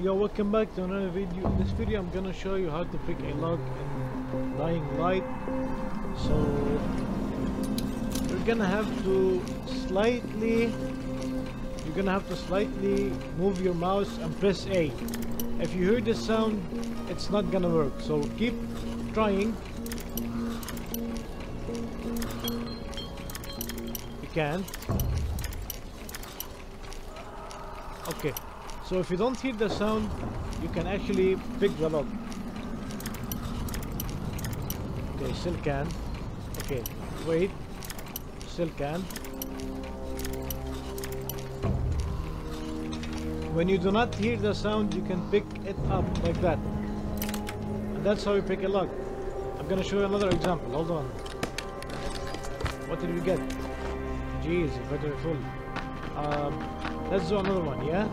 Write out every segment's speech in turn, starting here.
Yo, welcome back to another video. In this video, I'm gonna show you how to pick a lock in Dying Light. So, you're gonna have to slightly, you're gonna have to slightly move your mouse and press A. If you hear this sound, it's not gonna work. So keep trying. You can. Okay. So if you don't hear the sound, you can actually pick the lock. Okay, still can. Okay, wait. Still can. When you do not hear the sound, you can pick it up like that. And that's how you pick a lock. I'm gonna show you another example. Hold on. What did we get? Jeez, battery full. Um, let's do another one, yeah?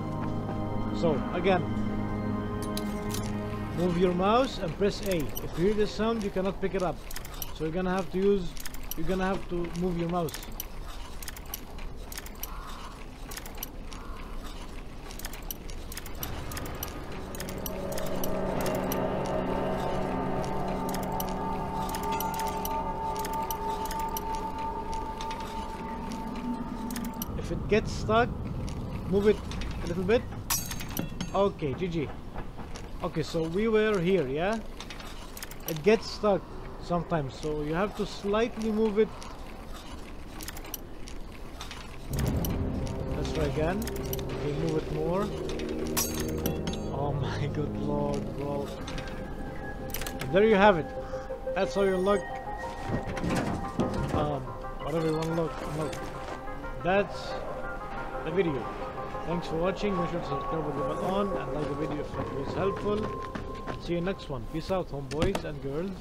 So, again, move your mouse and press A. If you hear the sound, you cannot pick it up. So you're gonna have to use, you're gonna have to move your mouse. If it gets stuck, move it a little bit. Okay, GG. Okay, so we were here, yeah? It gets stuck sometimes, so you have to slightly move it. Let's try again. Okay, move it more. Oh my good lord, bro. And there you have it. That's how you look. Um, whatever you want to look, look. That's the video. Thanks for watching. Make sure to subscribe with the bell on and like the video if it was helpful. See you next one. Peace out, homeboys and girls.